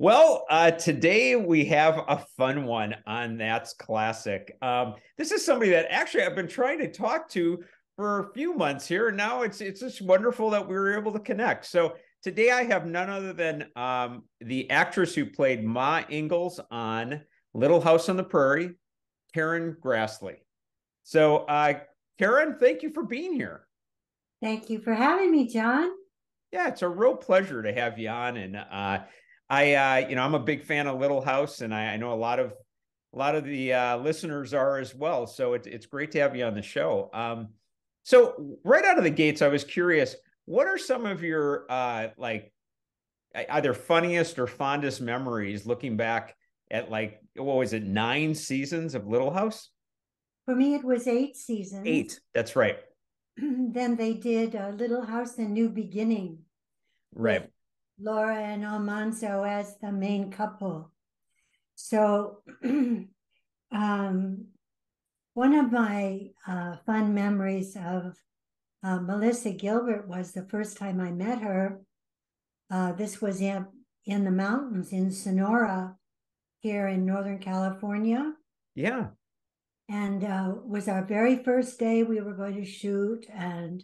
Well, uh, today we have a fun one on That's Classic. Um, this is somebody that actually I've been trying to talk to for a few months here, and now it's it's just wonderful that we were able to connect. So today I have none other than um, the actress who played Ma Ingalls on Little House on the Prairie, Karen Grassle. So, uh, Karen, thank you for being here. Thank you for having me, John. Yeah, it's a real pleasure to have you on, and uh, I, uh, you know, I'm a big fan of Little House, and I, I know a lot of a lot of the uh, listeners are as well. So it's it's great to have you on the show. Um, so right out of the gates, I was curious, what are some of your uh, like either funniest or fondest memories looking back at like what was it nine seasons of Little House? For me, it was eight seasons. Eight. That's right. then they did uh, Little House and New Beginning. Right. Laura and Almanzo as the main couple. So, um, one of my uh, fun memories of uh, Melissa Gilbert was the first time I met her. Uh, this was in, in the mountains in Sonora, here in Northern California. Yeah. And uh, was our very first day we were going to shoot. And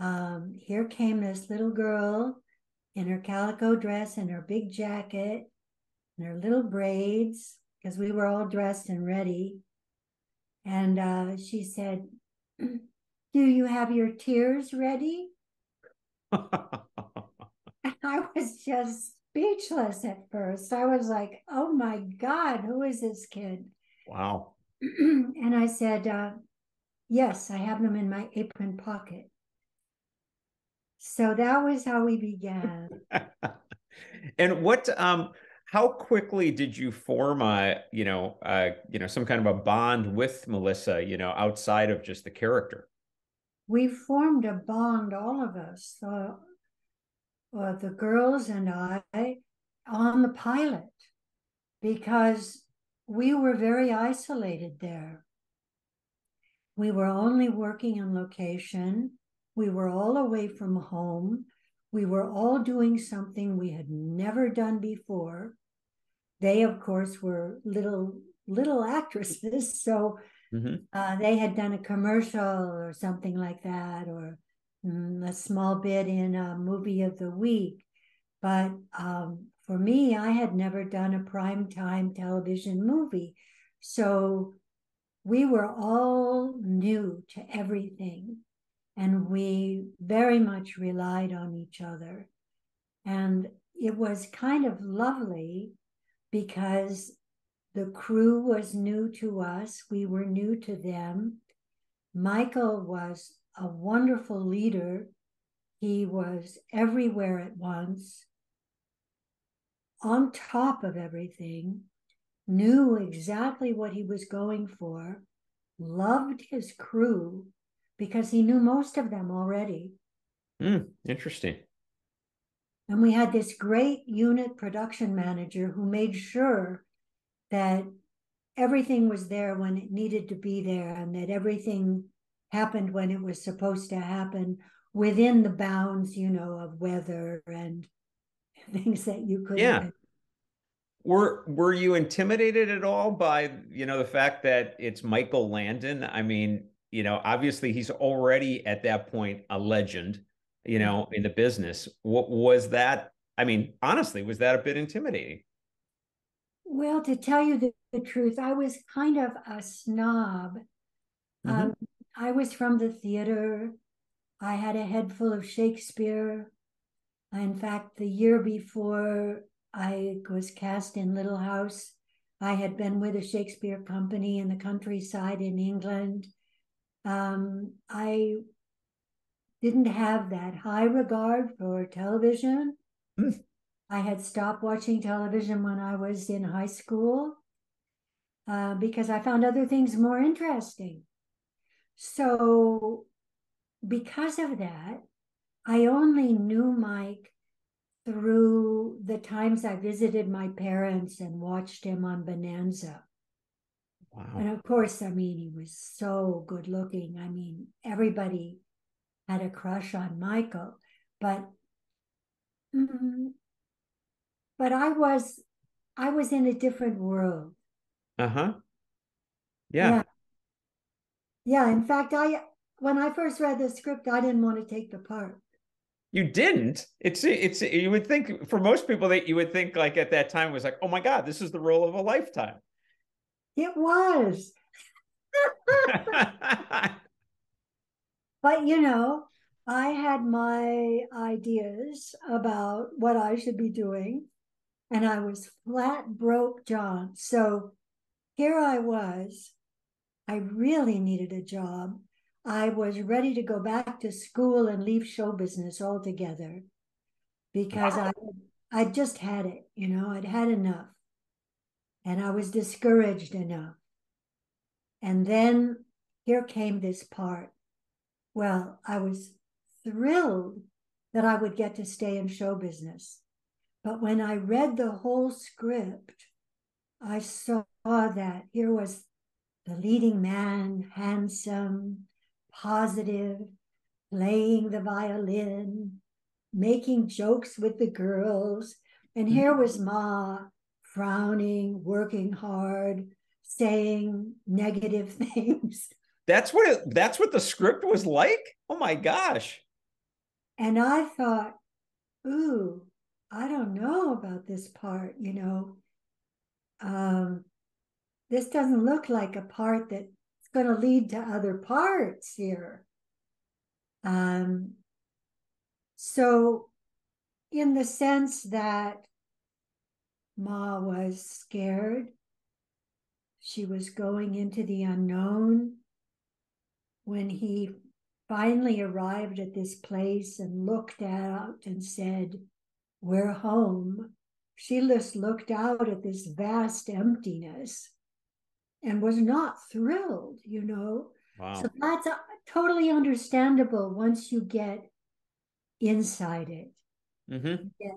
um, here came this little girl in her calico dress and her big jacket and her little braids because we were all dressed and ready. And uh, she said, Do you have your tears ready? and I was just speechless at first. I was like, Oh my God, who is this kid? Wow. and I said, uh, Yes, I have them in my apron pocket. So that was how we began. and what um how quickly did you form a you know uh you know some kind of a bond with Melissa, you know, outside of just the character? We formed a bond, all of us, uh, uh, the girls and I, on the pilot, because we were very isolated there. We were only working in location. We were all away from home. We were all doing something we had never done before. They, of course, were little little actresses, so mm-hmm. uh, they had done a commercial or something like that, or mm, a small bit in a movie of the week. But um, for me, I had never done a prime time television movie, so we were all new to everything and we very much relied on each other. And it was kind of lovely because the crew was new to us, we were new to them. Michael was a wonderful leader. He was everywhere at once, on top of everything, knew exactly what he was going for, loved his crew, because he knew most of them already. Mm, interesting. And we had this great unit production manager who made sure that everything was there when it needed to be there and that everything happened when it was supposed to happen within the bounds, you know, of weather and things that you could. Yeah. Were were you intimidated at all by you know the fact that it's Michael Landon? I mean, you know, obviously he's already at that point a legend, you know, in the business. What was that? I mean, honestly, was that a bit intimidating? Well, to tell you the, the truth, I was kind of a snob. Mm-hmm. Um, I was from the theater. I had a head full of Shakespeare. In fact, the year before I was cast in Little House, I had been with a Shakespeare company in the countryside in England. Um, I didn't have that high regard for television. Mm. I had stopped watching television when I was in high school uh, because I found other things more interesting. So, because of that, I only knew Mike through the times I visited my parents and watched him on Bonanza. Wow. And of course, I mean, he was so good looking. I mean, everybody had a crush on Michael, but mm, but I was I was in a different world. Uh-huh. Yeah. yeah. Yeah. In fact, I when I first read the script, I didn't want to take the part. You didn't. It's it's you would think for most people that you would think like at that time was like, oh my God, this is the role of a lifetime. It was. but you know, I had my ideas about what I should be doing, and I was flat broke, John. So here I was. I really needed a job. I was ready to go back to school and leave show business altogether because wow. I I just had it, you know, I'd had enough. And I was discouraged enough. And then here came this part. Well, I was thrilled that I would get to stay in show business. But when I read the whole script, I saw that here was the leading man, handsome, positive, playing the violin, making jokes with the girls. And here was. Ma frowning, working hard, saying negative things. That's what it, that's what the script was like? Oh my gosh. And I thought, ooh, I don't know about this part, you know. Um, this doesn't look like a part that's going to lead to other parts here. Um, so, in the sense that Ma was scared, she was going into the unknown. When he finally arrived at this place and looked out and said, We're home, she just looked out at this vast emptiness and was not thrilled, you know. Wow. So that's a, totally understandable once you get inside it, mm-hmm. get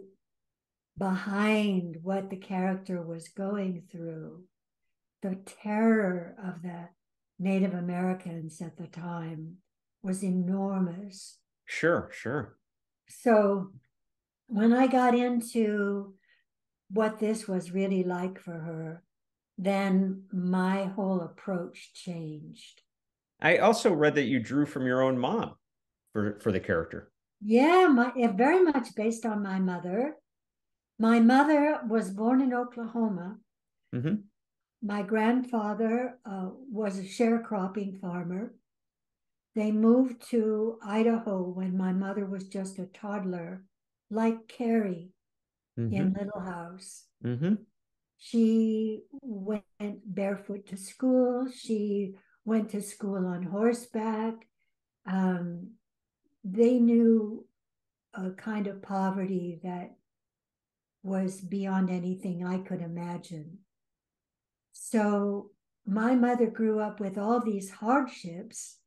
behind what the character was going through, the terror of the Native Americans at the time was enormous. Sure, sure. So when I got into what this was really like for her, then my whole approach changed. I also read that you drew from your own mom for, for the character. Yeah, my very much based on my mother. My mother was born in Oklahoma. Mm-hmm. My grandfather uh, was a sharecropping farmer. They moved to Idaho when my mother was just a toddler, like Carrie mm-hmm. in Little House. Mm-hmm. She went barefoot to school. She went to school on horseback. Um, they knew a kind of poverty that was beyond anything I could imagine. So my mother grew up with all these hardships,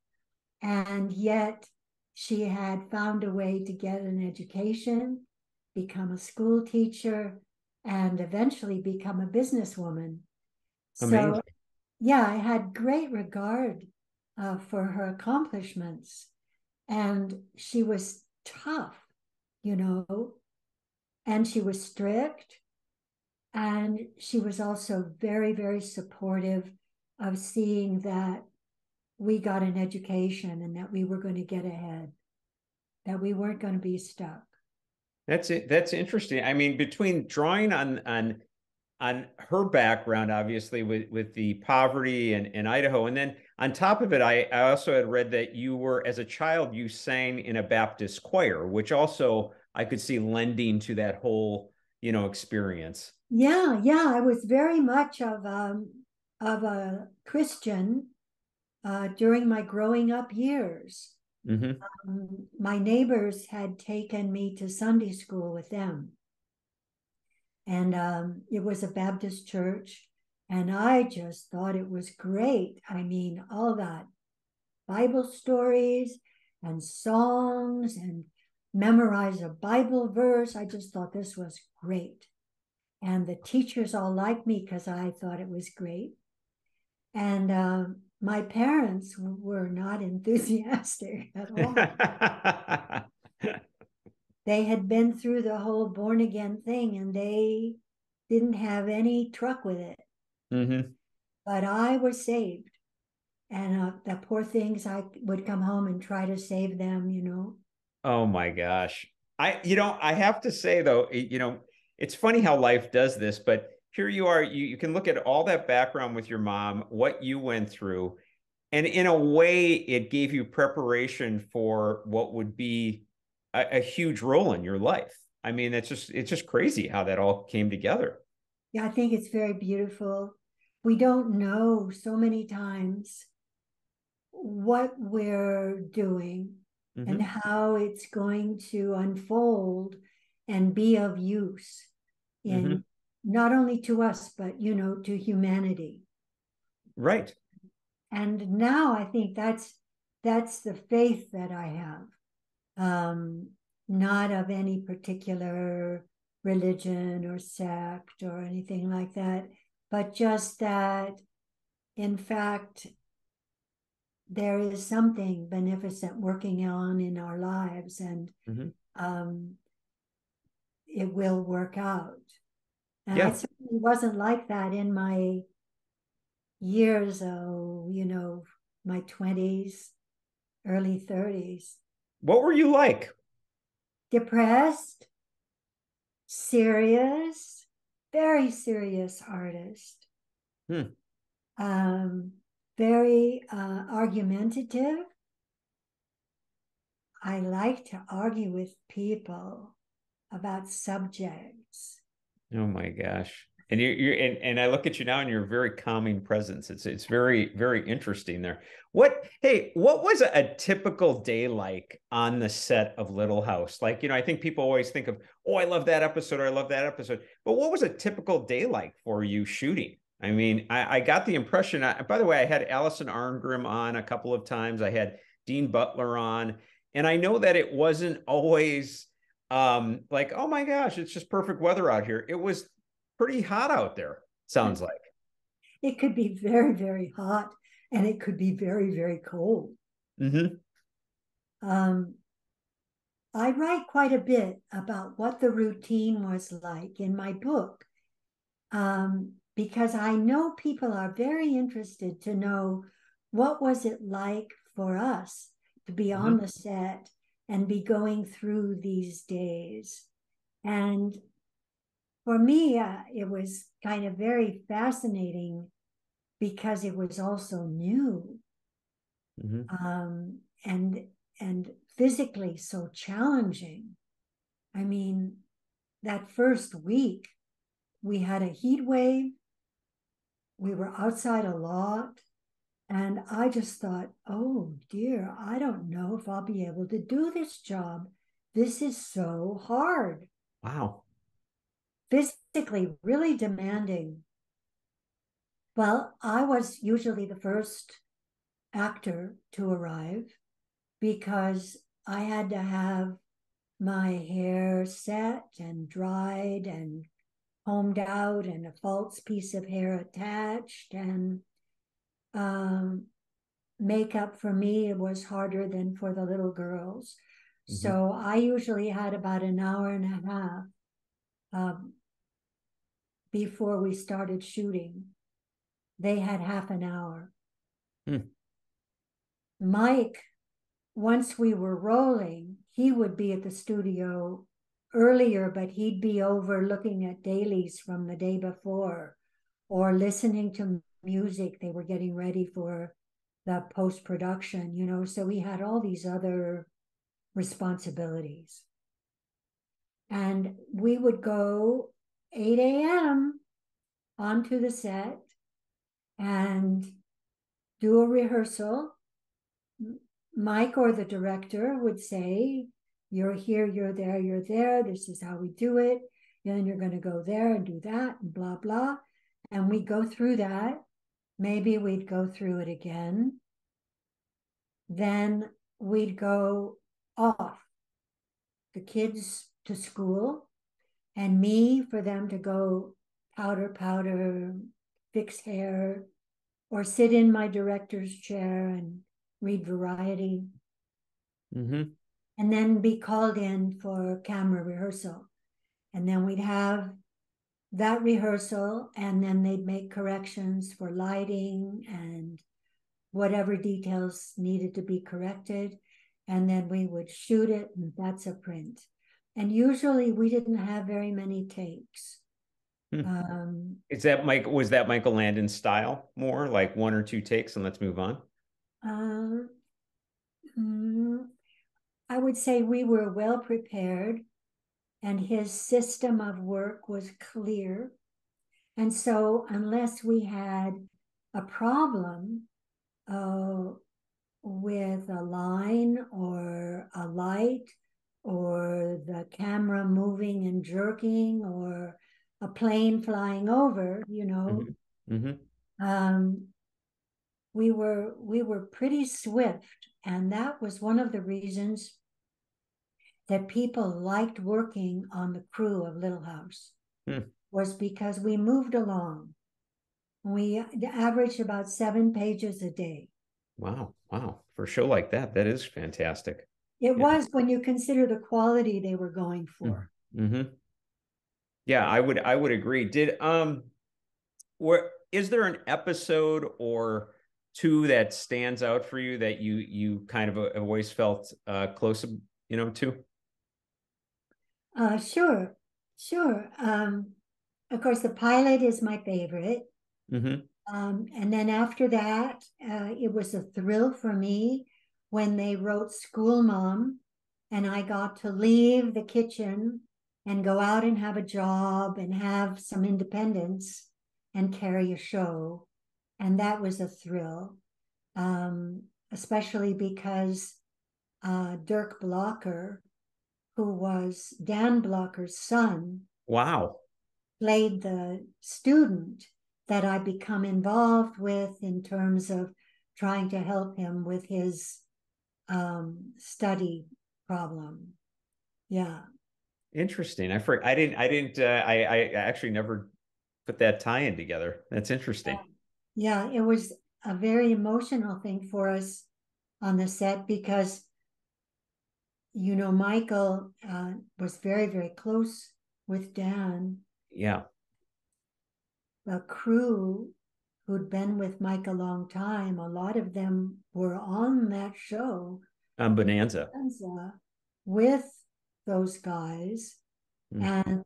and yet she had found a way to get an education, become a school teacher, and eventually become a businesswoman. Amazing. So, yeah, I had great regard uh, for her accomplishments. And she was tough, you know, and she was strict. And she was also very, very supportive of seeing that we got an education and that we were going to get ahead, that we weren't going to be stuck. That's it. That's interesting. I mean, between drawing on on on her background, obviously with with the poverty and in Idaho, and then on top of it, I, I also had read that you were as a child you sang in a Baptist choir, which also I could see lending to that whole you know experience. Yeah, yeah, I was very much of um of a Christian uh, during my growing up years. Mm-hmm. Um, my neighbors had taken me to Sunday school with them. And um, it was a Baptist church. And I just thought it was great. I mean, all that Bible stories and songs and memorize a Bible verse. I just thought this was great. And the teachers all liked me because I thought it was great. And um, my parents were not enthusiastic at all. they had been through the whole born again thing and they didn't have any truck with it. Mm-hmm. But I was saved. And uh, the poor things, I would come home and try to save them, you know. Oh my gosh. I, you know, I have to say though, you know, it's funny how life does this, but here you are, you, you can look at all that background with your mom, what you went through. And in a way, it gave you preparation for what would be a, a huge role in your life. I mean, it's just it's just crazy how that all came together. Yeah, I think it's very beautiful. We don't know so many times what we're doing mm-hmm. and how it's going to unfold and be of use in mm-hmm. not only to us but you know to humanity right and now i think that's that's the faith that i have um not of any particular religion or sect or anything like that but just that in fact there is something beneficent working on in our lives and mm-hmm. um, it will work out. And yeah. I certainly wasn't like that in my years, oh, you know, my 20s, early 30s. What were you like? Depressed, serious, very serious artist. Hmm. Um, very uh, argumentative. I like to argue with people about subjects. Oh my gosh. And you're, you're and, and I look at you now and you're very calming presence. It's it's very, very interesting there. What hey, what was a, a typical day like on the set of Little House? Like, you know, I think people always think of, oh, I love that episode or I love that episode. But what was a typical day like for you shooting? I mean, I, I got the impression. I, by the way, I had Alison Arngrim on a couple of times. I had Dean Butler on, and I know that it wasn't always um, like, oh my gosh, it's just perfect weather out here. It was pretty hot out there. Sounds like it could be very, very hot, and it could be very, very cold. Mm-hmm. Um, I write quite a bit about what the routine was like in my book. Um, because I know people are very interested to know what was it like for us to be mm-hmm. on the set and be going through these days. And for me, uh, it was kind of very fascinating because it was also new mm-hmm. um, and and physically so challenging. I mean, that first week, we had a heat wave we were outside a lot. And I just thought, oh dear, I don't know if I'll be able to do this job. This is so hard. Wow. Physically, really demanding. Well, I was usually the first actor to arrive because I had to have my hair set and dried and combed out and a false piece of hair attached and um, makeup for me was harder than for the little girls mm-hmm. so i usually had about an hour and a half um, before we started shooting they had half an hour hmm. mike once we were rolling he would be at the studio earlier, but he'd be over looking at dailies from the day before or listening to music. They were getting ready for the post production, you know. So we had all these other responsibilities. And we would go 8 a.m. onto the set and do a rehearsal. Mike or the director would say, you're here, you're there, you're there. This is how we do it. Then you're going to go there and do that and blah, blah. And we go through that. Maybe we'd go through it again. Then we'd go off. The kids to school and me for them to go powder, powder, fix hair, or sit in my director's chair and read variety. Mm-hmm. And then be called in for camera rehearsal. And then we'd have that rehearsal, and then they'd make corrections for lighting and whatever details needed to be corrected. And then we would shoot it, and that's a print. And usually we didn't have very many takes. Hmm. Um, Is that Mike? Was that Michael Landon style more like one or two takes and let's move on? uh, mm, I would say we were well prepared and his system of work was clear. And so, unless we had a problem uh, with a line or a light or the camera moving and jerking or a plane flying over, you know, Mm-hmm. um, we were we were pretty swift, and that was one of the reasons that people liked working on the crew of Little House Hmm. was because we moved along. We averaged about seven pages a day. Wow, wow. For a show like that, that is fantastic. It Yeah. was when you consider the quality they were going for. Mm-hmm. Yeah, I would I would agree. Did um where is there an episode or two that stands out for you that you you kind of uh, always felt uh close you know to? Uh, sure, sure. Um, of course, the pilot is my favorite. Mm-hmm. Um, and then after that, uh, it was a thrill for me when they wrote School Mom, and I got to leave the kitchen and go out and have a job and have some independence and carry a show. And that was a thrill, um, especially because uh, Dirk Blocker, who was Dan Blocker's son, Wow. played the student that I become involved with in terms of trying to help him with his um, study problem. Yeah. Interesting. I for I didn't I didn't uh, I I actually never put that tie in together. That's interesting. Yeah, it was a very emotional thing for us on the set because, you know, Michael uh, was very, very close with Dan. Yeah. The crew who'd been with Mike a long time, a lot of them were on that show Um Bonanza. Bonanza with those guys Mhm. and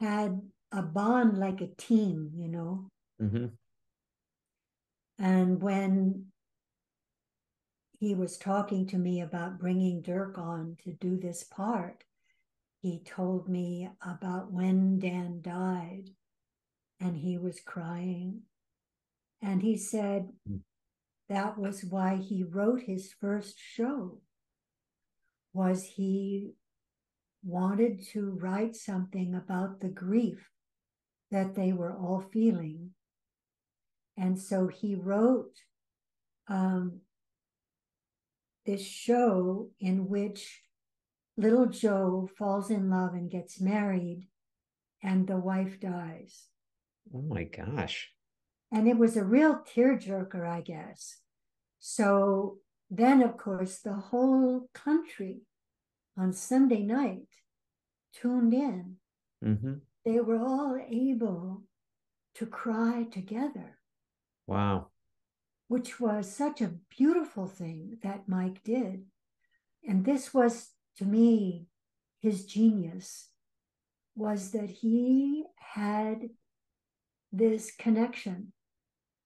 had a bond like a team, you know. Mm-hmm. And when he was talking to me about bringing Dirk on to do this part, he told me about when Dan died and he was crying. And he said Mm. that was why he wrote his first show was he wanted to write something about the grief that they were all feeling and so he wrote um, this show in which little Joe falls in love and gets married, and the wife dies. Oh my gosh. And it was a real tearjerker, I guess. So then, of course, the whole country on Sunday night tuned in. Mm-hmm. They were all able to cry together. Wow. which was such a beautiful thing that Mike did. And this was, to me, his genius was that he had this connection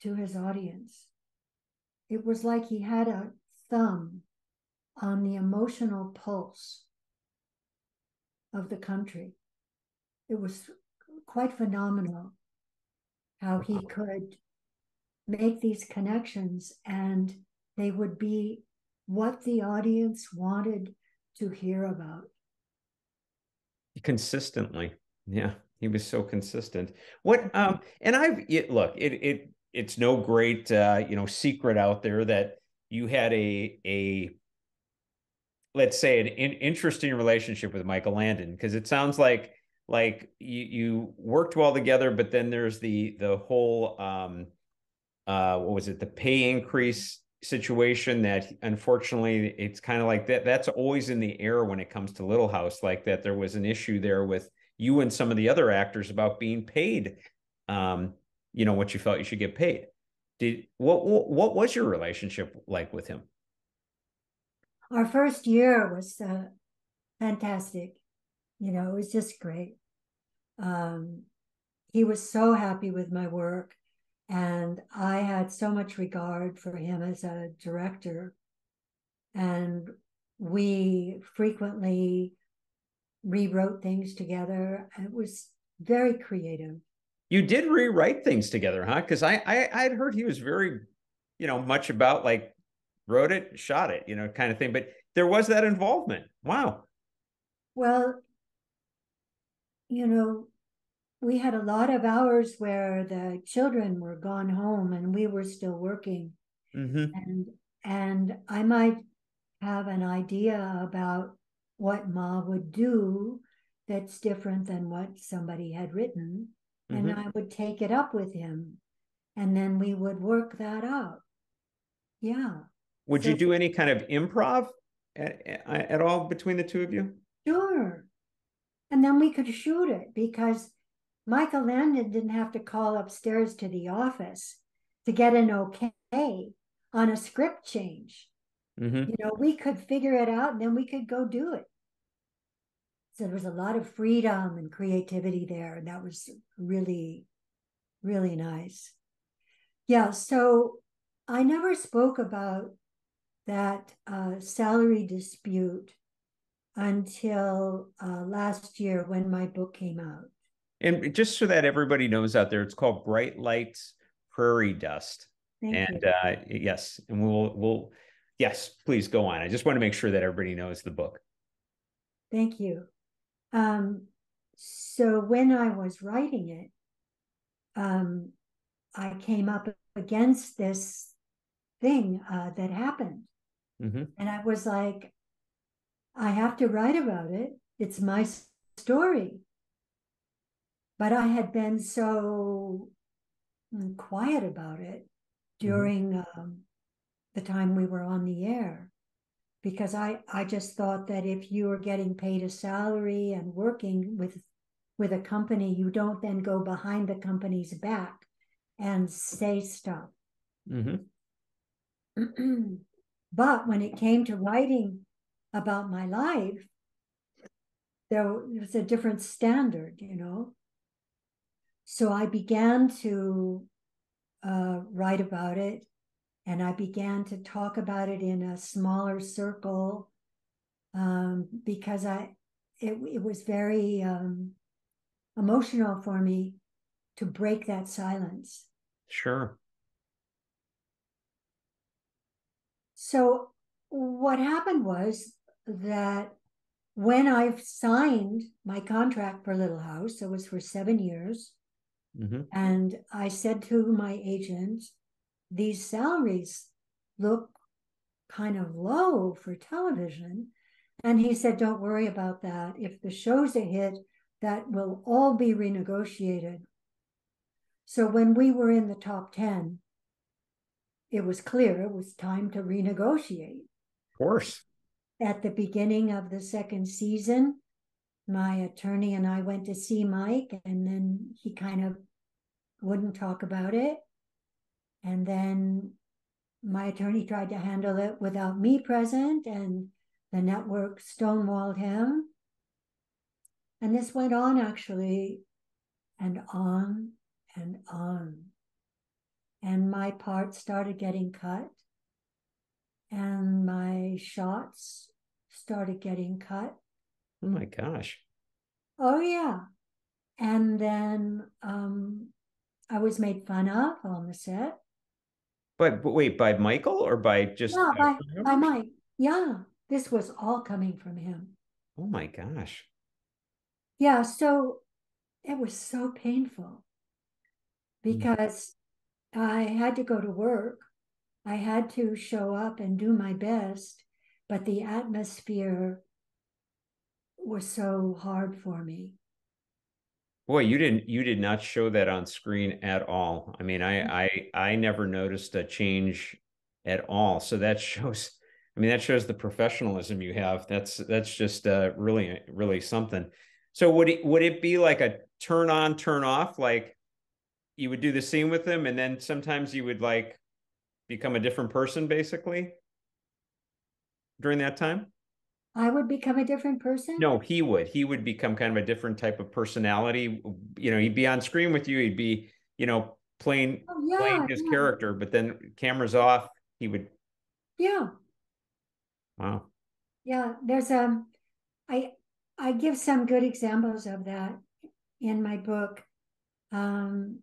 to his audience. It was like he had a thumb on the emotional pulse of the country. It was quite phenomenal how he could make these connections and they would be what the audience wanted to hear about. Consistently. Yeah. He was so consistent. What um and I've it, look, it it it's no great uh, you know, secret out there that you had a a let's say an in, interesting relationship with Michael Landon because it sounds like like you you worked well together, but then there's the the whole um uh what was it the pay increase situation that unfortunately it's kind of like that that's always in the air when it comes to little house like that there was an issue there with you and some of the other actors about being paid um you know what you felt you should get paid. Did what what, what was your relationship like with him? Our first year was uh, fantastic. You know it was just great. Um he was so happy with my work and I had so much regard for him as a director. And we frequently rewrote things together. It was very creative. You did rewrite things together, huh? Because I, I I'd heard he was very, you know, much about like wrote it, shot it, you know, kind of thing. But there was that involvement. Wow. Well, you know, we had a lot of hours where the children were gone home and we were still working. Mm-hmm. and and i might have an idea about what ma would do that's different than what somebody had written mm-hmm. and i would take it up with him and then we would work that out. Yeah. Would so, you do any kind of improv at, at all between the two of you? Sure. And then we could shoot it because Michael Landon didn't have to call upstairs to the office to get an okay on a script change. Mm-hmm. You know, we could figure it out and then we could go do it. So there was a lot of freedom and creativity there. And that was really, really nice. Yeah. So I never spoke about that uh, salary dispute until uh, last year when my book came out. And just so that everybody knows out there, it's called Bright Lights Prairie Dust. Thank and uh, yes, and we'll we'll yes, please go on. I just want to make sure that everybody knows the book. Thank you. Um, so when I was writing it, um, I came up against this thing uh, that happened, mm-hmm. and I was like, I have to write about it. It's my story. But I had been so mm, quiet about it mm-hmm. during mm-hmm. um, the time we were on the air because I, I just thought that if you are getting paid a salary and working with with a company, you don't then go behind the company's back and say stuff. Mm-hmm. but when it came to writing about my life, there was a different standard, you know. So I began to uh, write about it and I began to talk about it in a smaller circle um, because I it, it was very um, emotional for me to break that silence. Sure. So what happened was that when I signed my contract for Little House, it was for seven years. Mm-hmm. And I said to my agent, these salaries look kind of low for television. And he said, don't worry about that. If the show's a hit, that will all be renegotiated. So when we were in the top 10, it was clear it was time to renegotiate. Of course. At the beginning of the second season, my attorney and I went to see Mike, and then he kind of wouldn't talk about it. And then my attorney tried to handle it without me present, and the network stonewalled him. And this went on actually, and on and on. And my part started getting cut, and my shots started getting cut. Oh my gosh. Oh yeah. And then um, I was made fun of on the set. But, but wait, by Michael or by just yeah, by, by Mike. Yeah, this was all coming from him. Oh my gosh. Yeah, so it was so painful hmm. because mm. I had to go to work. I had to show up and do my best, but the atmosphere was so hard for me. Boy, you didn't you did not show that on screen at all. I mean, I mm. I I never noticed a change at all. So that shows, I mean, that shows the professionalism you have. That's that's just uh, really really something. So would it would it be like a turn on, turn off? Like you would do the scene with them, and then sometimes you would like become a different person, basically during that time. I would become a different person. No, he would. He would become kind of a different type of personality. You know, he'd be on screen with you. He'd be, you know, playing Oh, yeah, playing his yeah. character, but then cameras off, he would. Yeah, Wow. yeah. There's um, I I give some good examples of that in my book. Um,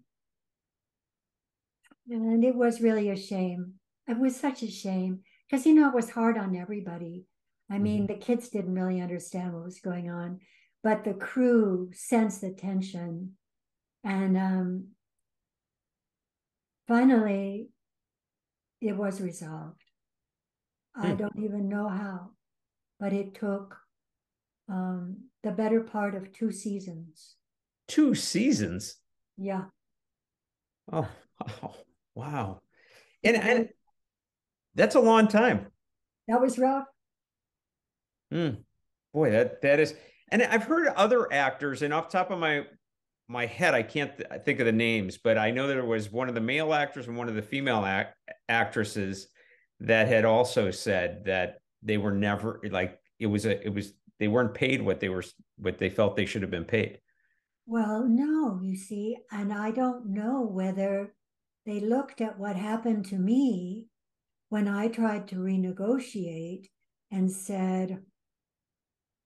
and it was really a shame. It was such a shame because you know it was hard on everybody. I mean, Mhm. the kids didn't really understand what was going on, but the crew sensed the tension, and um, finally, it was resolved. I Hmm. don't even know how, but it took um, the better part of two seasons. Two seasons. Yeah. Oh, wow. Wow. And, and that's a long time. That was rough. Hmm. Boy, that that is, and I've heard other actors, and off top of my my head, I can't th- think of the names, but I know there was one of the male actors and one of the female act- actresses that had also said that they were never like it was a it was they weren't paid what they were what they felt they should have been paid. Well, no, you see, and I don't know whether they looked at what happened to me when I tried to renegotiate and said,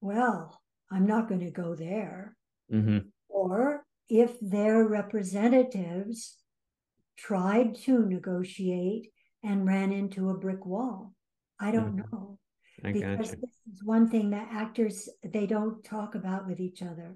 well, I'm not going to go there. Mm-hmm. Or if their representatives tried to negotiate and ran into a brick wall. I don't Mhm. know. I because gotcha. this is one thing that actors they don't talk about with each other.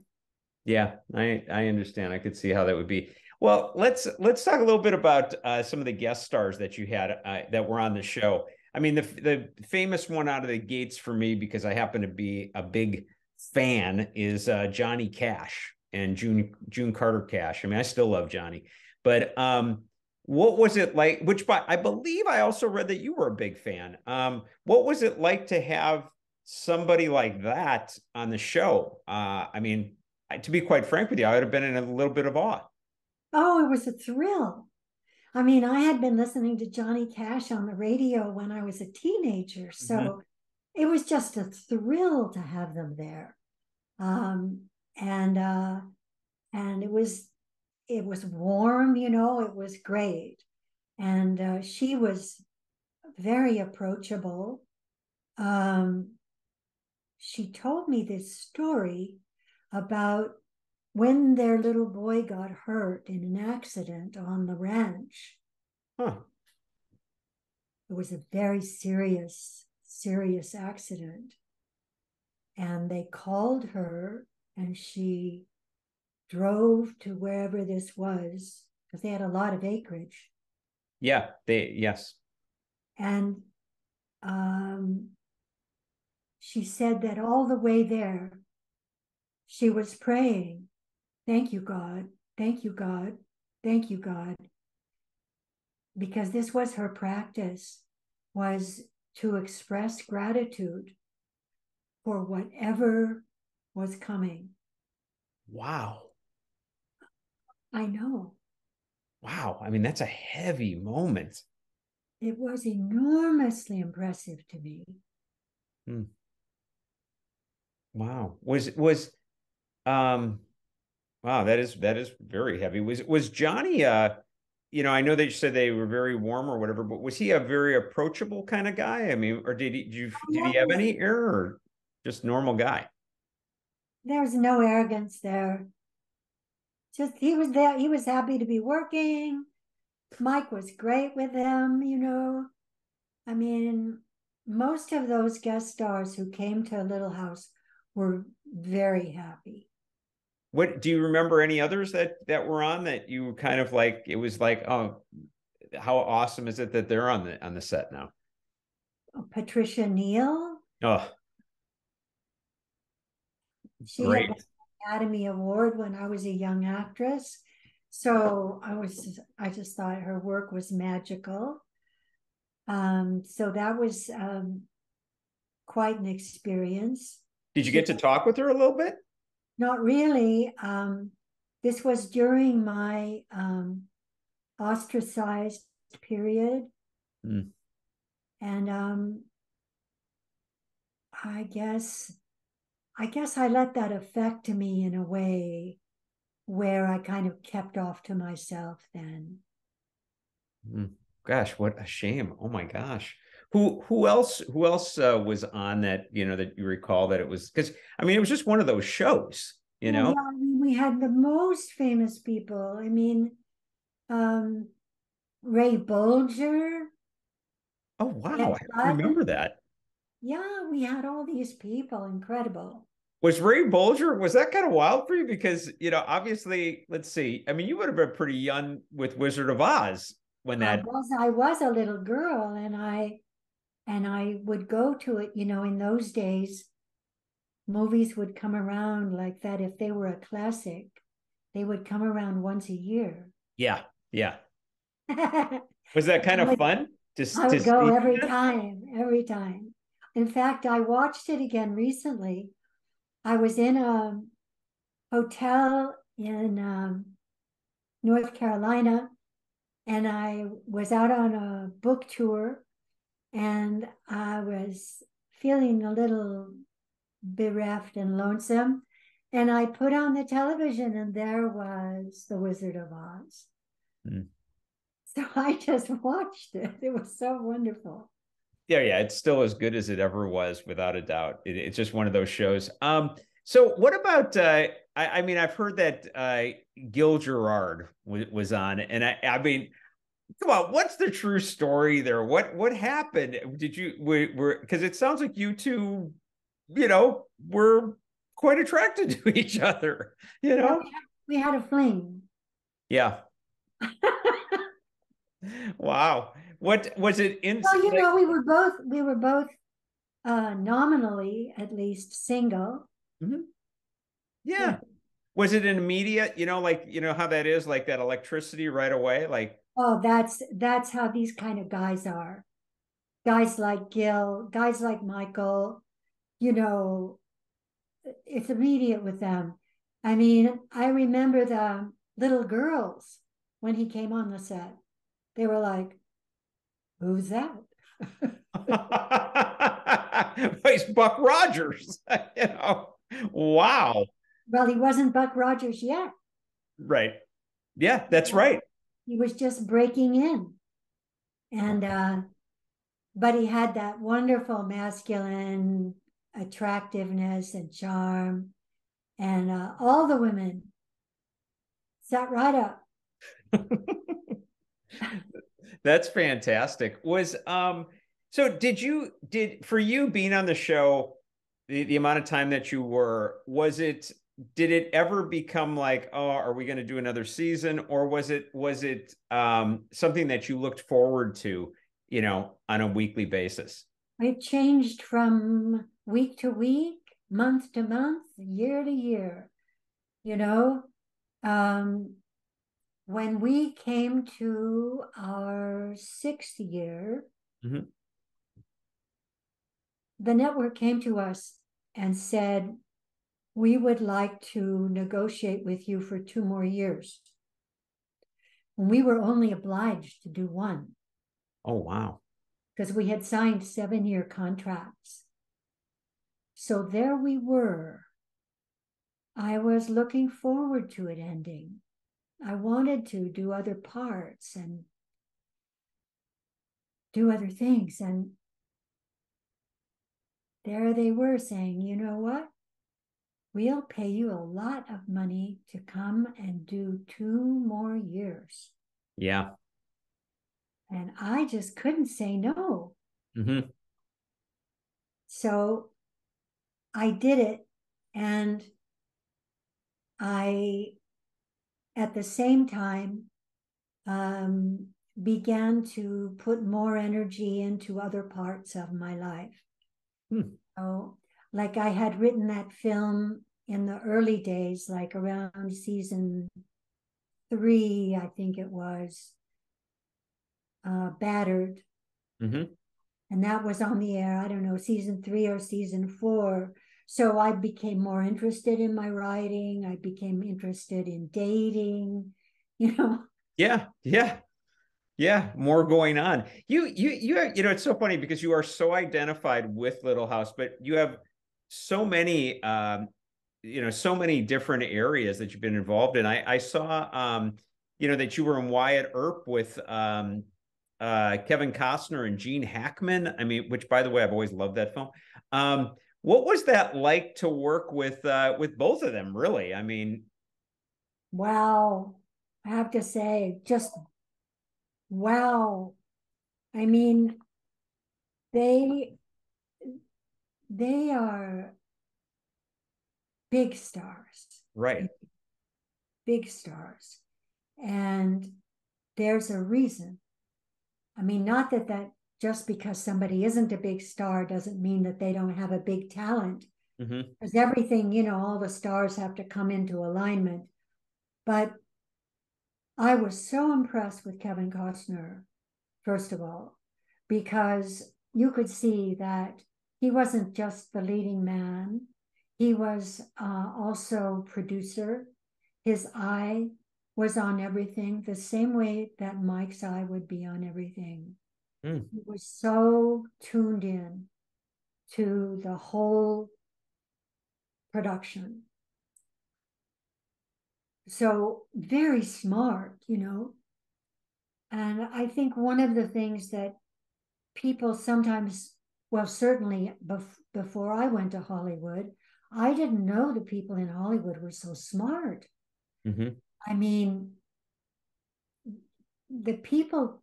Yeah, I I understand. I could see how that would be. Well, let's let's talk a little bit about uh, some of the guest stars that you had uh, that were on the show. I mean, the the famous one out of the gates for me because I happen to be a big fan is uh, Johnny Cash and June June Carter Cash. I mean, I still love Johnny, but um, what was it like? Which, by I believe, I also read that you were a big fan. Um, what was it like to have somebody like that on the show? Uh, I mean, to be quite frank with you, I would have been in a little bit of awe. Oh, it was a thrill. I mean, I had been listening to Johnny Cash on the radio when I was a teenager, so Mhm. it was just a thrill to have them there. Um, and uh, and it was it was warm, you know, it was great. And uh, she was very approachable. Um, she told me this story about when their little boy got hurt in an accident on the ranch. Huh. It was a very serious, serious accident. And they called her and she drove to wherever this was because they had a lot of acreage. Yeah, they yes. And um, she said that all the way there, she was praying, Thank you, God. Thank you, God. Thank you, God. Because this was her practice, was to express gratitude for whatever was coming. Wow. I know Wow. I mean, that's a heavy moment. it was enormously impressive to me. Hmm. Wow. Was was um wow, that is that is very heavy. Was was Johnny uh you know, I know that you said they were very warm or whatever, but was he a very approachable kind of guy? I mean, or did he did, you, did he have any air or just normal guy? There's no arrogance there. Just he was there, he was happy to be working. Mike was great with him, you know. I mean, most of those guest stars who came to Little House were very happy. What do you remember any others that that were on that you kind of like it was like, oh, how awesome is it that they're on the on the set now? Patricia Neal, Oh, she great. had an Academy Award when I was a young actress. So I was I just thought her work was magical. Um, so that was um, quite an experience. Did you get to talk with her a little bit? Not really. Um, this was during my um, ostracized period. Mm. And um, I guess I guess I let that affect me in a way where I kind of kept off to myself then. Mm. Gosh, what a shame. Oh my gosh. Who who else who else uh, was on that, you know, that you recall that it was cuz I mean it was just one of those shows, you know. Yeah, I mean, we had the most famous people. I mean um Ray Bolger. Oh wow, I remember that. Yeah, we had all these people, incredible. Was Ray Bolger, was that kind of wild for you? Because, you know, obviously, let's see. I mean, you would have been pretty young with Wizard of Oz when that I was I was a little girl and I and I would go to it, you know, in those days, movies would come around like that. If they were a classic, they would come around once a year. Yeah, yeah. was that kind of would, fun? Just I would go every time, every time. In fact, I watched it again recently. I was in a hotel in um, North Carolina, and I was out on a book tour, and I was feeling a little bereft and lonesome. And I put on the television, and there was The Wizard of Oz. Mm. So I just watched it. It was so wonderful. Yeah, yeah, it's still as good as it ever was, without a doubt. It, it's just one of those shows. Um, so what about? Uh, I, I mean, I've heard that uh, Gil Gerard was, was on, and I, I mean, come on, what's the true story there? What what happened? Did you we were because it sounds like you two, you know, were quite attracted to each other. You know, we had a fling. Yeah. wow. What was it in? Well, you know, we were both we were both uh nominally at least single. Mm-hmm. Yeah. yeah. Was it an immediate, you know, like you know how that is, like that electricity right away? Like oh, that's that's how these kind of guys are. Guys like Gil, guys like Michael, you know, it's immediate with them. I mean, I remember the little girls when he came on the set. They were like, Who's that? He's Buck Rogers. you know, wow. Well, he wasn't Buck Rogers yet. Right. Yeah, that's right. He was just breaking in. And uh but he had that wonderful masculine attractiveness and charm. And uh, all the women sat right up. That's fantastic. Was um so did you did for you being on the show the, the amount of time that you were was it did it ever become like oh are we going to do another season? Or was it was it um something that you looked forward to you know on a weekly basis? It changed from week to week month to month year to year you know? Um when we came to our sixth year, mm-hmm. the network came to us and said, We would like to negotiate with you for two more years. And we were only obliged to do one. Oh, wow. Because we had signed seven year contracts. So there we were. I was looking forward to it ending. I wanted to do other parts and do other things. And there they were saying, you know what? We'll pay you a lot of money to come and do two more years. Yeah. And I just couldn't say no. Mm-hmm. So I did it. And I at the same time um, began to put more energy into other parts of my life. Hmm. So, like I had written that film in the early days, like around season three, I think it was, uh, Battered. Mm-hmm. And that was on the air, I don't know, season three or season four. So I became more interested in my writing. I became interested in dating, you know. Yeah, yeah. Yeah, more going on. You you you you know it's so funny because you are so identified with Little House, but you have so many um you know so many different areas that you've been involved in. I I saw um you know that you were in Wyatt Earp with um uh Kevin Costner and Gene Hackman. I mean, which by the way, I've always loved that film. Um what was that like to work with uh with both of them really? I mean, wow. I have to say just Wow. I mean, they they are big stars. Right. Big stars. And there's a reason. I mean, not that that just because somebody isn't a big star doesn't mean that they don't have a big talent. Mm-hmm. Because everything, you know, all the stars have to come into alignment. But I was so impressed with Kevin Costner, first of all, because you could see that he wasn't just the leading man, he was uh, also producer. His eye was on everything the same way that Mike's eye would be on everything. Mm. He was so tuned in to the whole production so very smart, you know. And I think one of the things that people sometimes, well, certainly bef- before I went to Hollywood, I didn't know the people in Hollywood were so smart. Mm-hmm. I mean, the people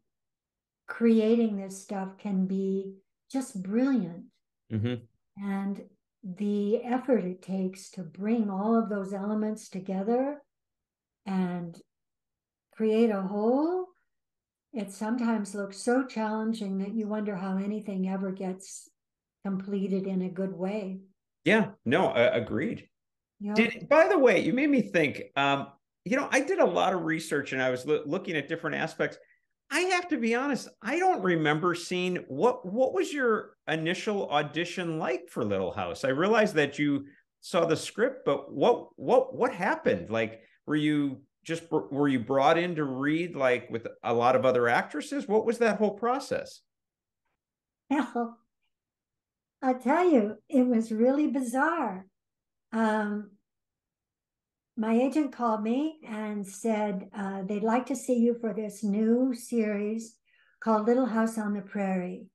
creating this stuff can be just brilliant. Mm-hmm. And the effort it takes to bring all of those elements together and create a whole, it sometimes looks so challenging that you wonder how anything ever gets completed in a good way. Yeah, no, uh, agreed. Know? Did by the way, you made me think. Um, you know, I did a lot of research and I was lo- looking at different aspects. I have to be honest, I don't remember seeing what what was your initial audition like for Little House. I realized that you saw the script, but what what what happened? Like were you just were you brought in to read like with a lot of other actresses? What was that whole process? I tell you, it was really bizarre. Um, my agent called me and said uh, they'd like to see you for this new series called Little House on the Prairie.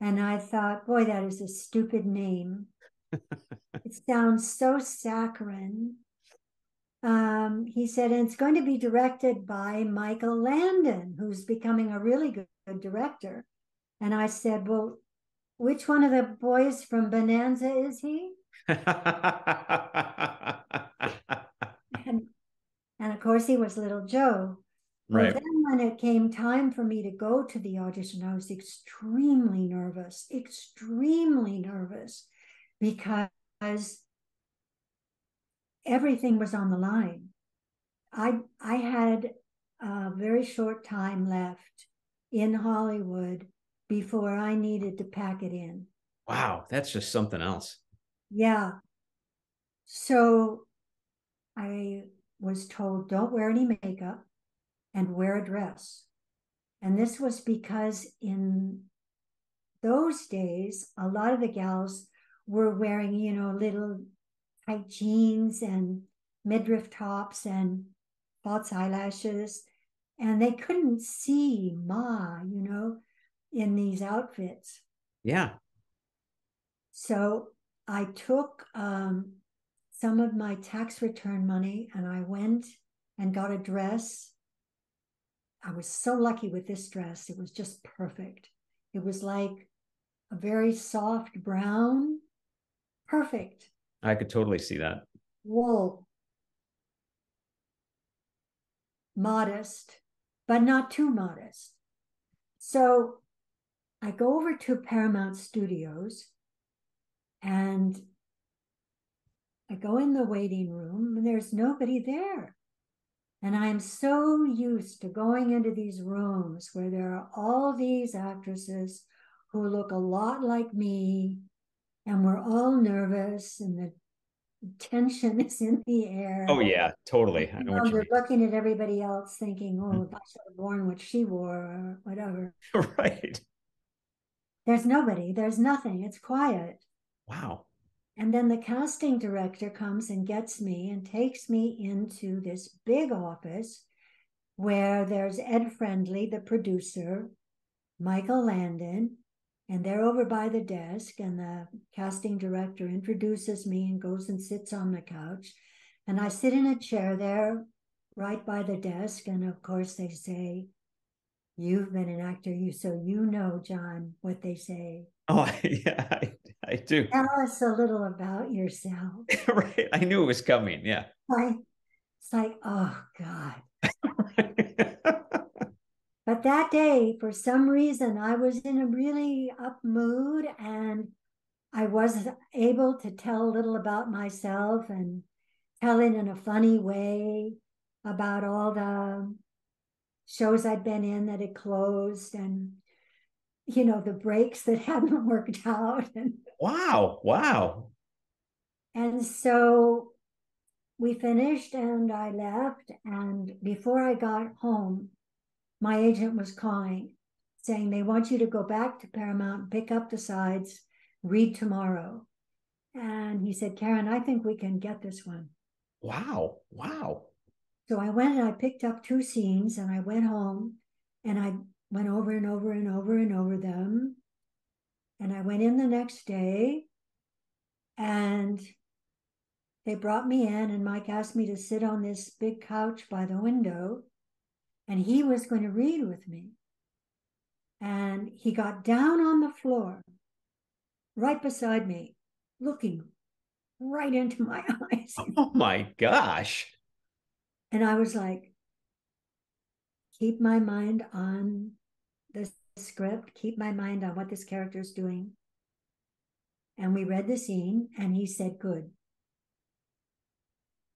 And I thought, boy, that is a stupid name. it sounds so saccharine. Um, he said, and it's going to be directed by Michael Landon, who's becoming a really good, good director. And I said, well, which one of the boys from Bonanza is he? and, and of course, he was Little Joe. Right. Well, then, when it came time for me to go to the audition, I was extremely nervous, extremely nervous because everything was on the line. I I had a very short time left in Hollywood before I needed to pack it in. Wow, that's just something else. Yeah. So I was told don't wear any makeup and wear a dress. And this was because in those days, a lot of the gals were wearing, you know, little tight jeans and midriff tops and false eyelashes. And they couldn't see Ma, you know, in these outfits. Yeah. So I took um, some of my tax return money and I went and got a dress. I was so lucky with this dress. It was just perfect. It was like a very soft brown, perfect. I could totally see that. Wool. Modest, but not too modest. So I go over to Paramount Studios and I go in the waiting room and there's nobody there. And I'm so used to going into these rooms where there are all these actresses who look a lot like me, and we're all nervous, and the tension is in the air. Oh yeah, totally. I You know know, you you're looking at everybody else thinking, oh, if I should have worn what she wore or whatever. right. There's nobody, there's nothing, it's quiet. Wow. And then the casting director comes and gets me and takes me into this big office where there's Ed Friendly, the producer, Michael Landon, and they're over by the desk. And the casting director introduces me and goes and sits on the couch. And I sit in a chair there right by the desk. And of course, they say, You've been an actor, you so you know, John, what they say. Oh yeah, I, I do. Tell us a little about yourself. right. I knew it was coming. Yeah. Like, it's like, oh God. But that day, for some reason, I was in a really up mood and I was able to tell a little about myself and tell it in a funny way about all the shows I'd been in that had closed and, you know, the breaks that hadn't worked out. And, wow. Wow. and so we finished and I left. And before I got home, my agent was calling saying they want you to go back to Paramount, pick up the sides, read tomorrow. And he said, Karen, I think we can get this one. Wow. Wow. So I went and I picked up two scenes and I went home and I went over and over and over and over them. And I went in the next day and they brought me in and Mike asked me to sit on this big couch by the window and he was going to read with me. And he got down on the floor right beside me, looking right into my eyes. Oh my gosh. And I was like, keep my mind on the script, keep my mind on what this character is doing. And we read the scene, and he said, good.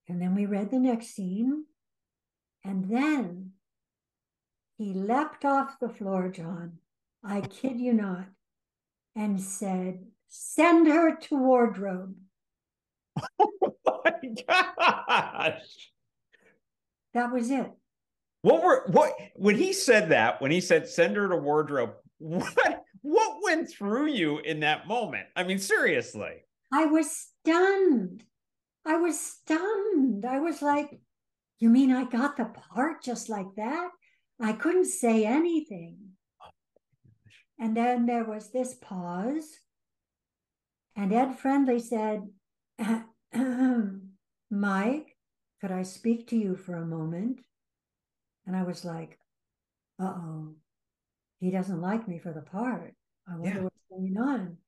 And then we read the next scene. And then he leapt off the floor, John. I kid you not, and said, Send her to wardrobe. Oh my gosh. That was it. What were what when he said that, when he said send her to wardrobe, what what went through you in that moment? I mean, seriously. I was stunned. I was stunned. I was like, You mean I got the part just like that? I couldn't say anything. And then there was this pause. And Ed Friendly said, Mike, could I speak to you for a moment? And I was like, uh oh, he doesn't like me for the part. I wonder Yeah. what's going on.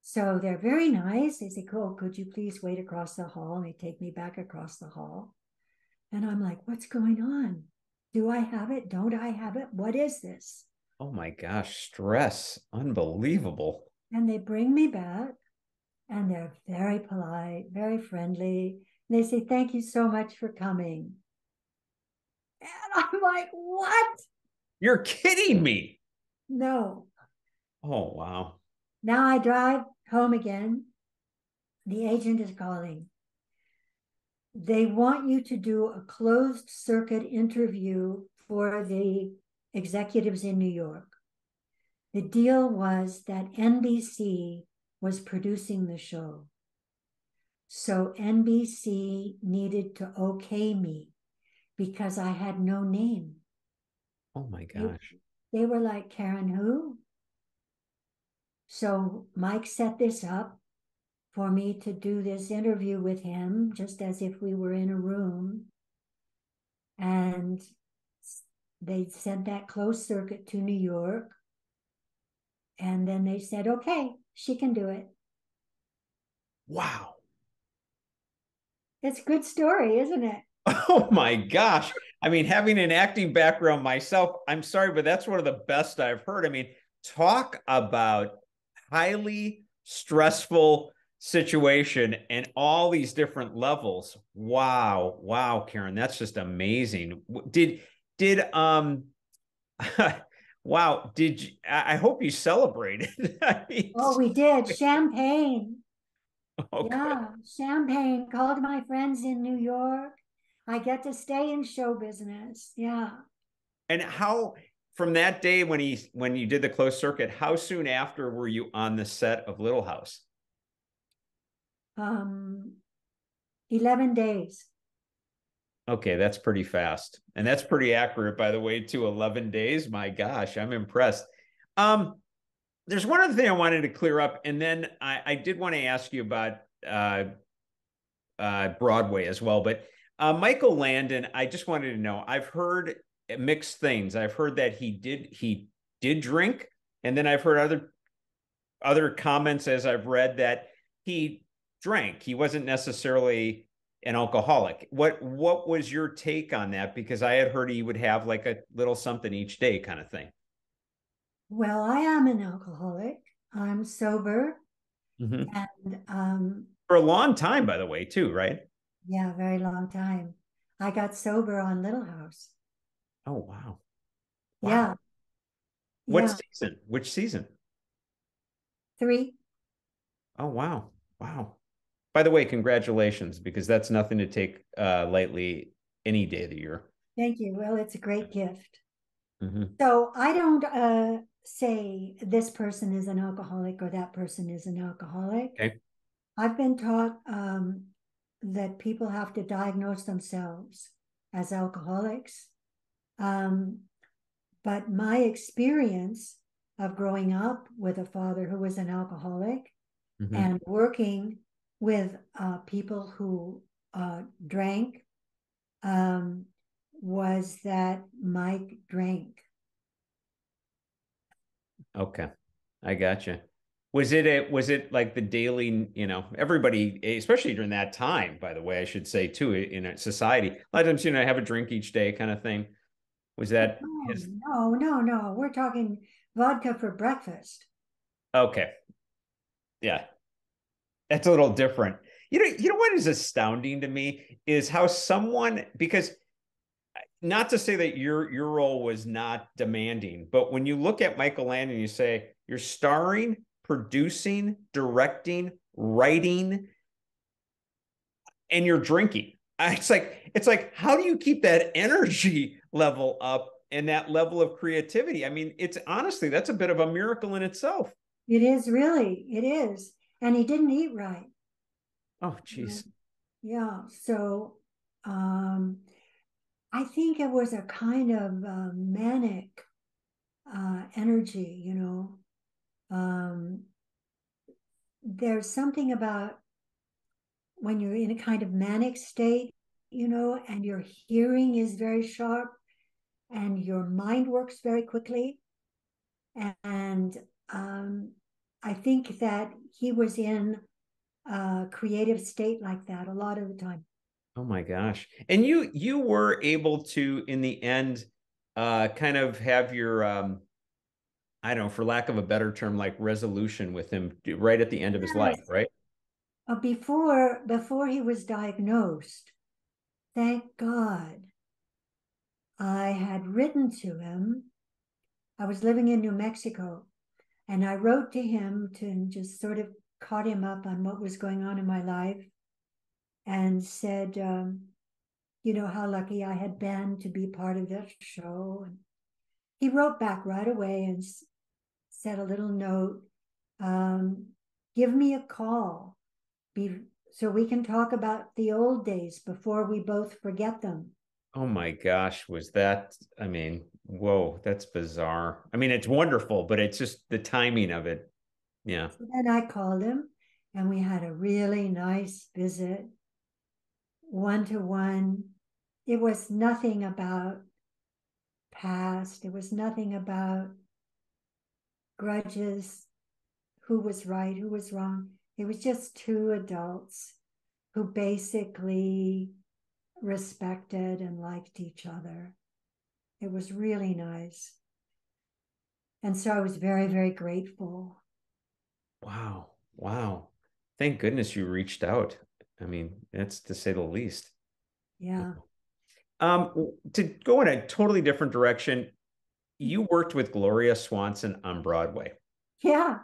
So they're very nice. They say, Cool, could you please wait across the hall? And they take me back across the hall. And I'm like, What's going on? Do I have it? Don't I have it? What is this? Oh my gosh, stress. Unbelievable. And they bring me back and they're very polite, very friendly. They say, Thank you so much for coming. And I'm like, What? You're kidding me. No. Oh wow. Now I drive home again. The agent is calling. They want you to do a closed circuit interview for the executives in New York. The deal was that NBC was producing the show. So NBC needed to okay me because I had no name. Oh my gosh. They were like, Karen, who? So Mike set this up for me to do this interview with him, just as if we were in a room. And they sent that closed circuit to New York. And then they said, okay, she can do it. Wow. It's a good story, isn't it? Oh my gosh. I mean, having an acting background myself, I'm sorry, but that's one of the best I've heard. I mean, talk about highly stressful situation and all these different levels. Wow. Wow, Karen, that's just amazing. Did did um Wow. Did you, I hope you celebrated. I mean, oh, we did. Champagne. Okay. Yeah, champagne. Called my friends in New York. I get to stay in show business. Yeah. And how from that day when he when you did the closed circuit, how soon after were you on the set of Little House? Um 11 days. Okay, that's pretty fast. And that's pretty accurate, by the way, to 11 days. My gosh, I'm impressed. Um, there's one other thing I wanted to clear up, and then I, I did want to ask you about uh, uh, Broadway as well. But uh, Michael Landon, I just wanted to know. I've heard mixed things. I've heard that he did he did drink, and then I've heard other other comments as I've read that he drank. He wasn't necessarily an alcoholic. What what was your take on that? Because I had heard he would have like a little something each day kind of thing. Well, I am an alcoholic. I'm sober. Mm-hmm. And um for a long time, by the way, too, right? Yeah, very long time. I got sober on Little House. Oh wow. wow. Yeah. What yeah. season? Which season? Three. Oh wow. Wow. By the way, congratulations, because that's nothing to take uh, lightly any day of the year. Thank you. Well, it's a great gift. Mm-hmm. So I don't uh, say this person is an alcoholic or that person is an alcoholic. Okay. I've been taught um, that people have to diagnose themselves as alcoholics. Um, but my experience of growing up with a father who was an alcoholic mm-hmm. and working with uh, people who uh, drank um, was that Mike drank. Okay, I gotcha. Was it a, was it like the daily, you know, everybody, especially during that time, by the way, I should say too, in a society, a lot of times, you know, I have a drink each day kind of thing. Was that no, his... no, no, no. We're talking vodka for breakfast. Okay. Yeah, that's a little different. You know, you know what is astounding to me is how someone because not to say that your your role was not demanding, but when you look at Michael Landon, you say you're starring, producing, directing, writing, and you're drinking. It's like it's like how do you keep that energy level up and that level of creativity? I mean, it's honestly that's a bit of a miracle in itself. It is really. It is and he didn't eat right. Oh, jeez. Yeah. So um, I think it was a kind of uh, manic uh, energy, you know. Um, there's something about when you're in a kind of manic state, you know, and your hearing is very sharp and your mind works very quickly. And um, I think that he was in a creative state like that a lot of the time. Oh my gosh. And you you were able to in the end uh kind of have your um I don't know, for lack of a better term, like resolution with him right at the end of his life, right? Uh, before before he was diagnosed, thank God, I had written to him. I was living in New Mexico, and I wrote to him to just sort of caught him up on what was going on in my life and said, um, you know, how lucky I had been to be part of that show. And he wrote back right away and said a little note um, give me a call be, so we can talk about the old days before we both forget them. Oh my gosh, was that? I mean, whoa, that's bizarre. I mean, it's wonderful, but it's just the timing of it. Yeah. So then I called him and we had a really nice visit, one to one. It was nothing about past, it was nothing about grudges, who was right, who was wrong. It was just two adults who basically respected and liked each other. It was really nice. And so I was very, very grateful. Wow. Wow. Thank goodness you reached out. I mean, that's to say the least. Yeah. Um, to go in a totally different direction, you worked with Gloria Swanson on Broadway. Yeah.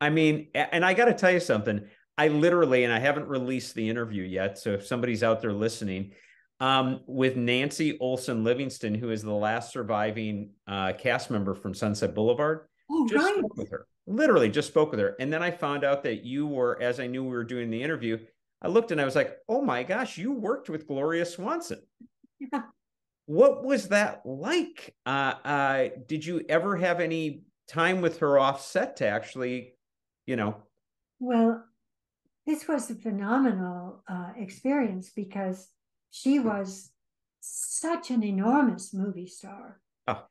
I mean, and I got to tell you something. I literally, and I haven't released the interview yet. So if somebody's out there listening, um, with Nancy Olson Livingston, who is the last surviving uh, cast member from Sunset Boulevard, oh, just right. spoke with her. Literally, just spoke with her. And then I found out that you were, as I knew we were doing the interview, I looked and I was like, oh my gosh, you worked with Gloria Swanson. Yeah. What was that like? Uh, uh, did you ever have any time with her off set to actually, you know? Well, this was a phenomenal uh, experience because she was such an enormous movie star. Oh.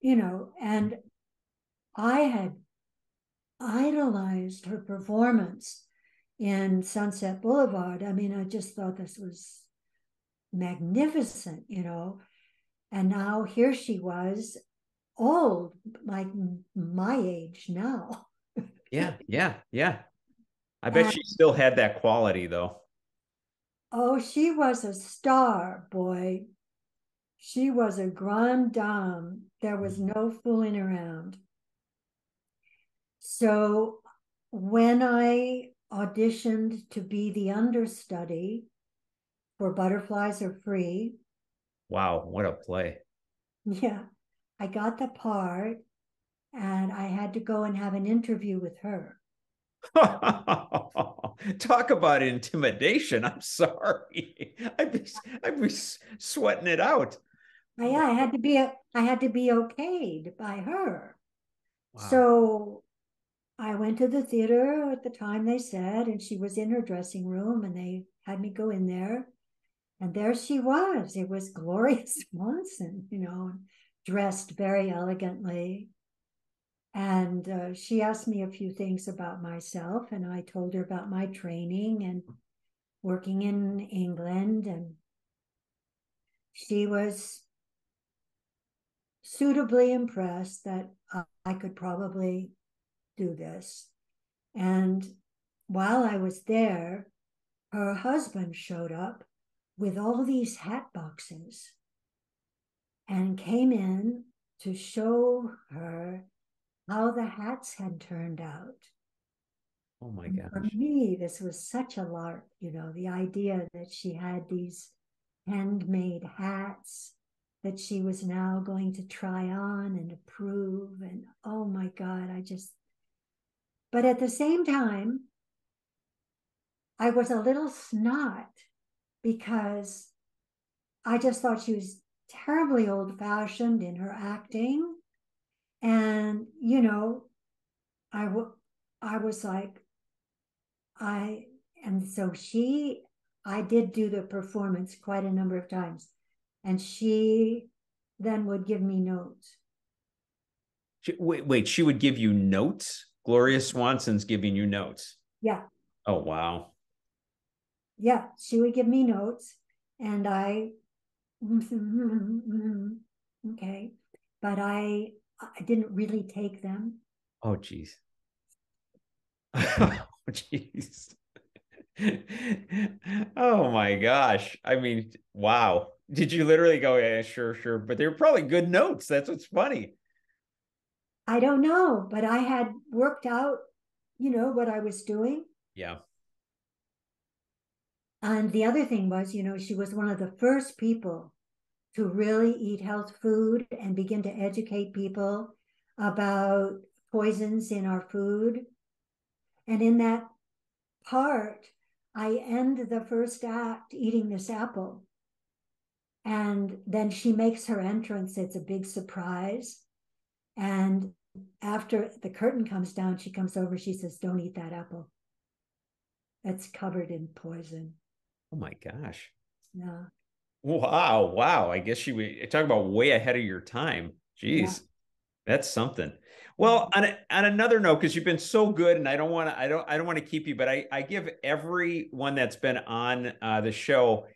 You know, and I had idolized her performance in Sunset Boulevard. I mean, I just thought this was magnificent, you know. And now here she was, old, like my age now. yeah, yeah, yeah. I bet and, she still had that quality though. Oh, she was a star, boy. She was a grande dame. There was Mm-hmm. no fooling around. So when I auditioned to be the understudy for Butterflies Are Free. Wow, what a play. Yeah, I got the part and I had to go and have an interview with her. Talk about intimidation. I'm sorry. I'd be, I'd be sweating it out. Yeah, I had to be I had to be okayed by her. Wow. So I went to the theater at the time they said, and she was in her dressing room, and they had me go in there. And there she was. It was Gloria Swanson, you know, dressed very elegantly. And uh, she asked me a few things about myself, and I told her about my training and working in England. And she was suitably impressed that I could probably do this. And while I was there, her husband showed up with all these hat boxes and came in to show her how the hats had turned out. Oh my gosh. For me, this was such a lark, you know, the idea that she had these handmade hats that she was now going to try on and approve. And oh my God, I just, but at the same time, I was a little snot because I just thought she was terribly old fashioned in her acting. And, you know, I, w- I was like, I, and so she, I did do the performance quite a number of times. And she then would give me notes. She, wait, wait, she would give you notes? Gloria Swanson's giving you notes. Yeah. Oh, wow. Yeah, she would give me notes and I okay, but I I didn't really take them. Oh geez. oh jeez. oh my gosh. I mean, wow. Did you literally go, yeah, sure, sure. But they were probably good notes. That's what's funny. I don't know, but I had worked out, you know, what I was doing. Yeah. And the other thing was, you know, she was one of the first people to really eat health food and begin to educate people about poisons in our food. And in that part, I end the first act eating this apple. And then she makes her entrance. It's a big surprise. And after the curtain comes down, she comes over, she says, Don't eat that apple. It's covered in poison. Oh my gosh. Yeah. Wow. Wow. I guess she would talk about way ahead of your time. Jeez. Yeah. That's something. Well, on, a, on another note, because you've been so good, and I don't want to, I don't, I don't want to keep you, but I, I give everyone that's been on uh, the show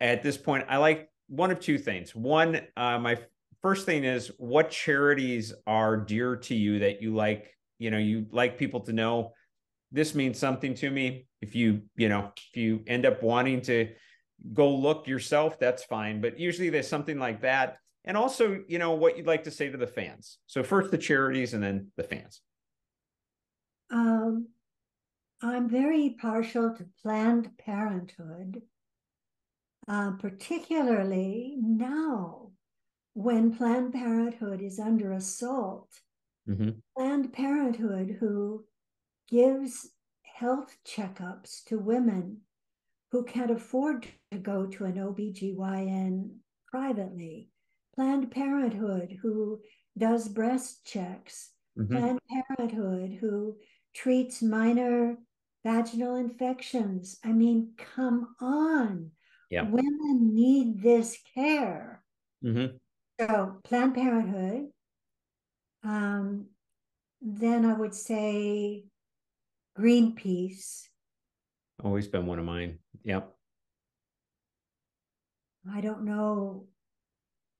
at this point, I like one of two things. One, uh, my first thing is what charities are dear to you that you like, you know, you like people to know this means something to me. If you, you know, if you end up wanting to go look yourself, that's fine. But usually there's something like that. and also, you know, what you'd like to say to the fans. So first the charities and then the fans. Um, I'm very partial to Planned Parenthood, uh, particularly now when Planned Parenthood is under assault. Mm-hmm. Planned Parenthood, who gives health checkups to women who can't afford to go to an OBGYN privately. Planned Parenthood, who does breast checks. Mm-hmm. Planned Parenthood, who treats minor vaginal infections. I mean, come on. Yeah. Women need this care. Mm-hmm. So, Planned Parenthood. Um, then I would say Greenpeace. Always been one of mine. Yep. I don't know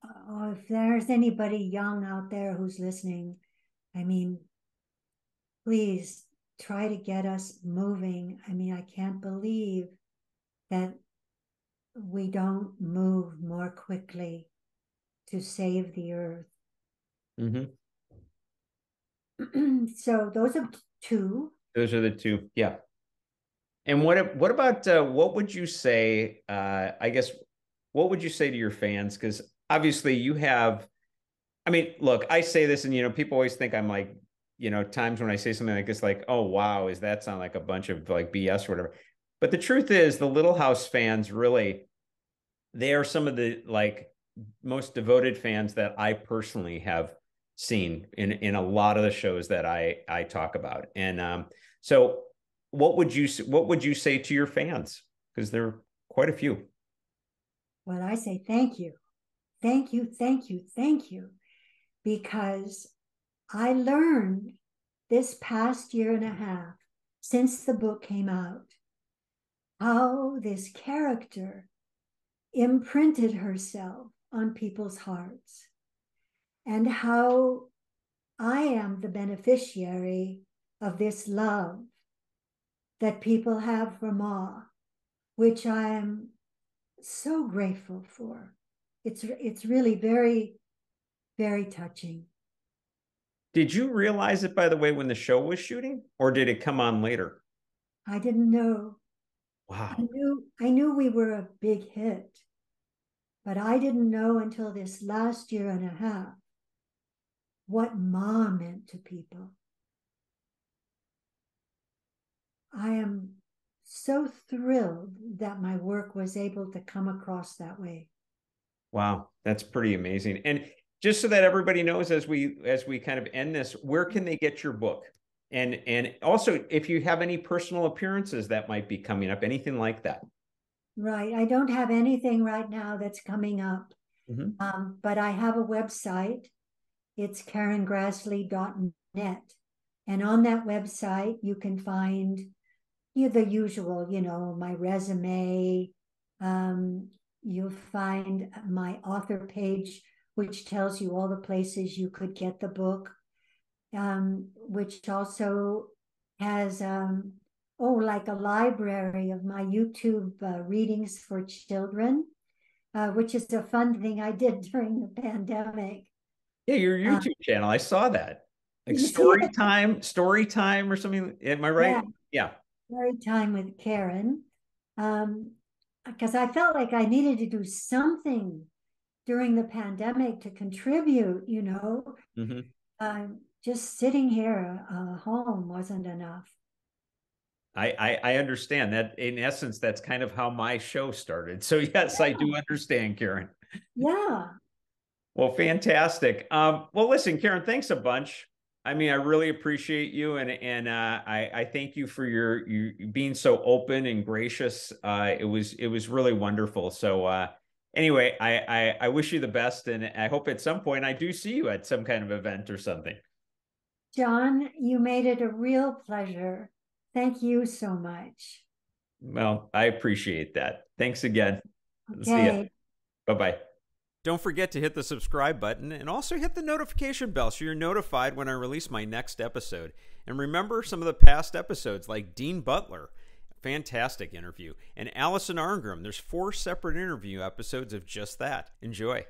uh, if there's anybody young out there who's listening. I mean, please try to get us moving. I mean, I can't believe that we don't move more quickly to save the earth. Mm-hmm. so those are two. Those are the two. Yeah. And what what about uh, what would you say? Uh, I guess what would you say to your fans? Because obviously you have. I mean, look, I say this, and you know, people always think I'm like, you know, times when I say something like this, like, oh wow, is that sound like a bunch of like BS or whatever? But the truth is, the Little House fans really, they are some of the like most devoted fans that I personally have seen in in a lot of the shows that I I talk about. And um, so what would you what would you say to your fans? Because there are quite a few. Well, I say thank you. Thank you, thank you, thank you. Because I learned this past year and a half since the book came out how this character imprinted herself on people's hearts and how I am the beneficiary of this love that people have for Ma, which I am so grateful for. It's it's really very, very touching. Did you realize it by the way when the show was shooting, or did it come on later? I didn't know. Wow. I knew I knew we were a big hit, but I didn't know until this last year and a half what Ma meant to people. I am so thrilled that my work was able to come across that way. Wow, that's pretty amazing. And just so that everybody knows as we as we kind of end this, where can they get your book? And and also if you have any personal appearances that might be coming up, anything like that. Right. I don't have anything right now that's coming up. Mm-hmm. Um, but I have a website. It's karengrassle.net. And on that website, you can find you the usual, you know, my resume. Um, you'll find my author page, which tells you all the places you could get the book, um, which also has, um, oh, like a library of my YouTube uh, readings for children, uh, which is a fun thing I did during the pandemic. Yeah, your uh, YouTube channel. I saw that. Like story time, story time or something. Am I right? Yeah. yeah time with Karen um, because I felt like I needed to do something during the pandemic to contribute, you know. Mm-hmm. Uh, just sitting here uh, home wasn't enough. I, I, I understand that. In essence, that's kind of how my show started. So yes, yeah. I do understand, Karen. Yeah. Well, fantastic. Um, well, listen, Karen, thanks a bunch. I mean, I really appreciate you, and and uh, I I thank you for your you being so open and gracious. Uh, it was it was really wonderful. So uh, anyway, I, I I wish you the best, and I hope at some point I do see you at some kind of event or something. John, you made it a real pleasure. Thank you so much. Well, I appreciate that. Thanks again. Okay. Bye bye. Don't forget to hit the subscribe button and also hit the notification bell so you're notified when I release my next episode. And remember some of the past episodes like Dean Butler, fantastic interview, and Alison Arngrim. There's four separate interview episodes of just that. Enjoy.